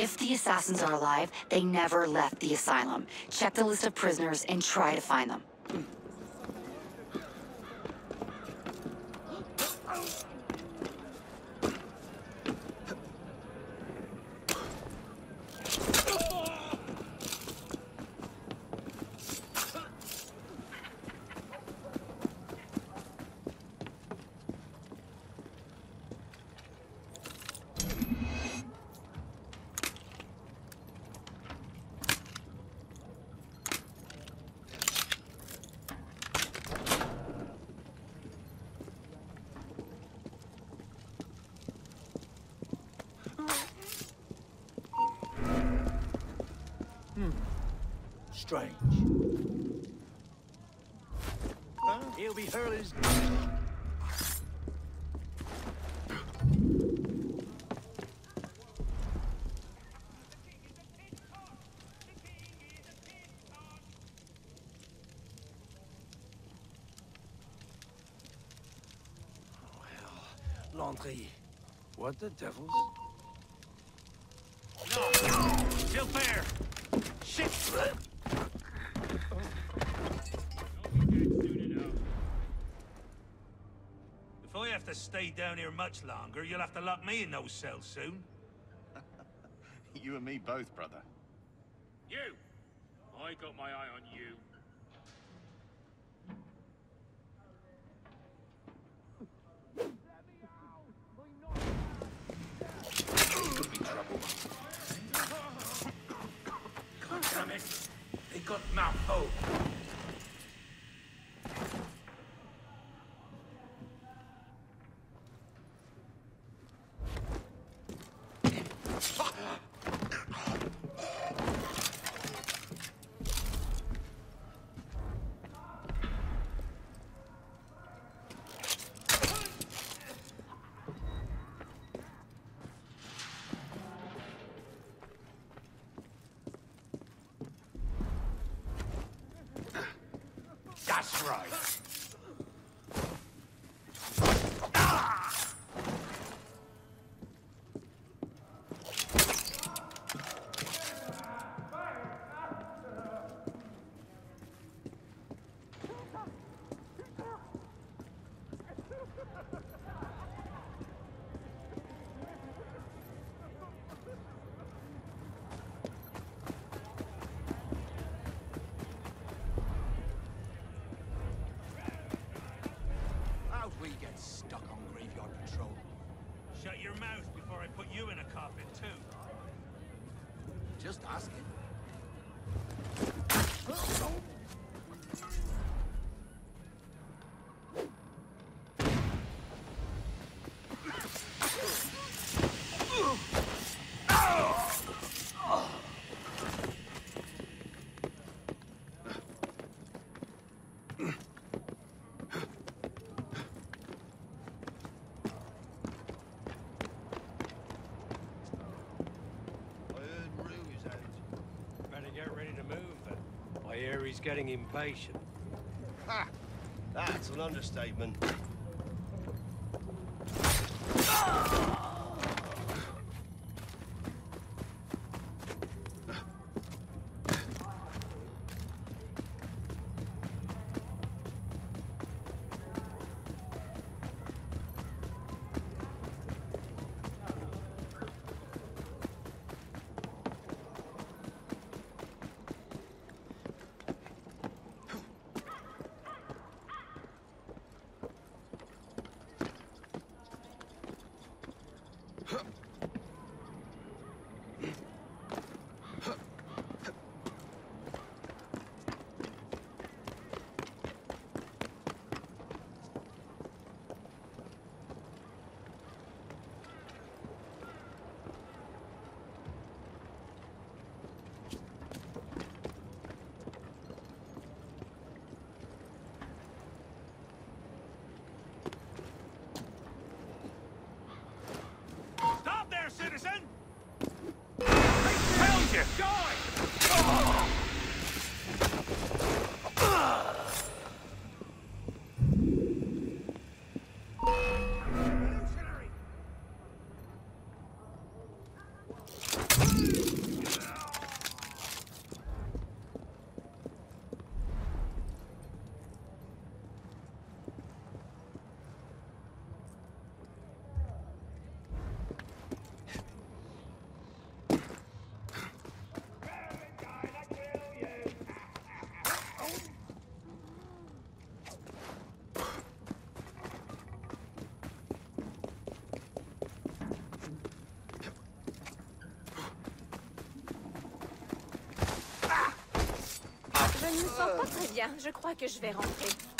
If the assassins are alive, they never left the asylum. Check the list of prisoners and try to find them. Strange. He'll be hurling his... Landry. What the devils? No! Still fair! Shit! If I have to stay down here much longer, you'll have to lock me in those cells soon. You and me both, brother. You! I got my eye on you. That's he's getting impatient. Ha! That's an understatement. Stop ne me sens pas très bien. Je crois que je vais rentrer.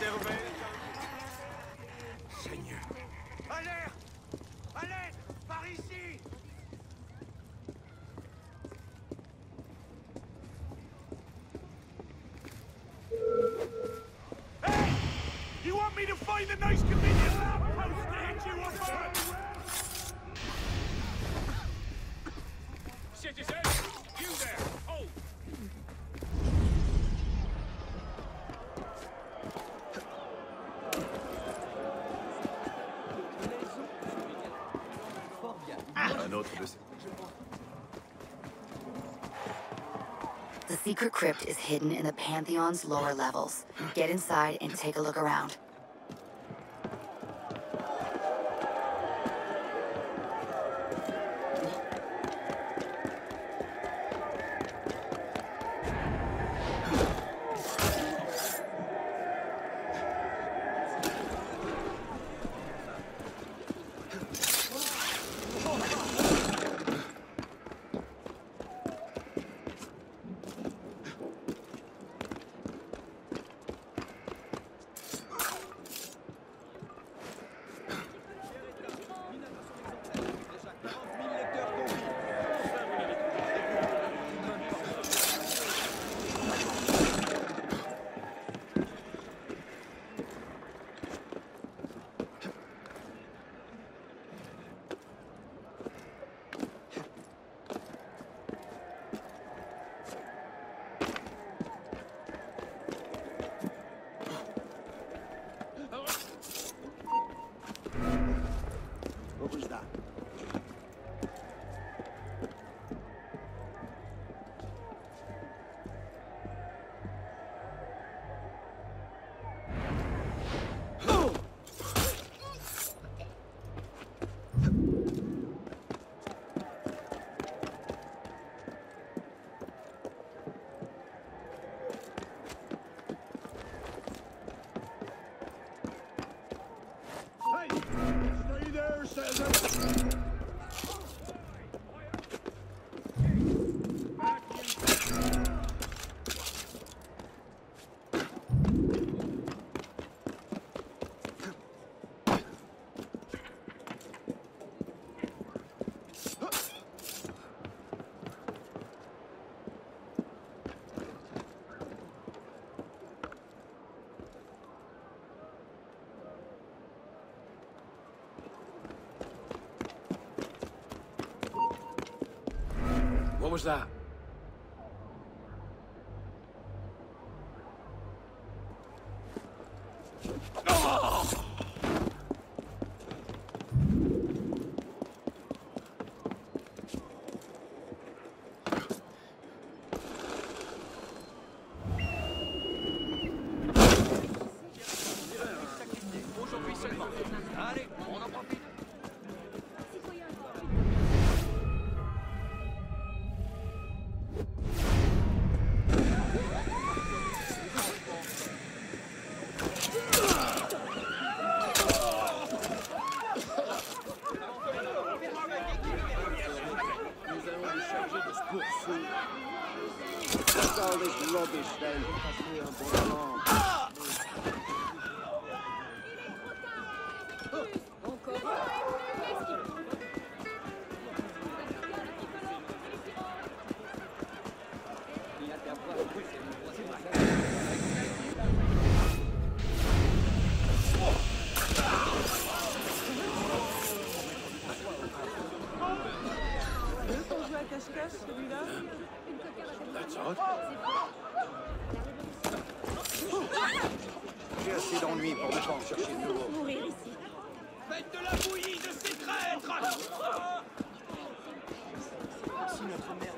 Stay there a moment! Seigneur. Allez! Allez! Par ici! Hey! You want me to find the nice convenient lamppost to hit you up on? Citizen! You there! Oh! Un autre de ces... The secret crypt is hidden in the Pantheon's lower levels. Get inside and take a look around. Was that? That's odd. J'ai assez d'ennuis pour ne pas en chercher de nouveau. Mourir ici. Faites de la bouillie de ces traîtres Si notre mère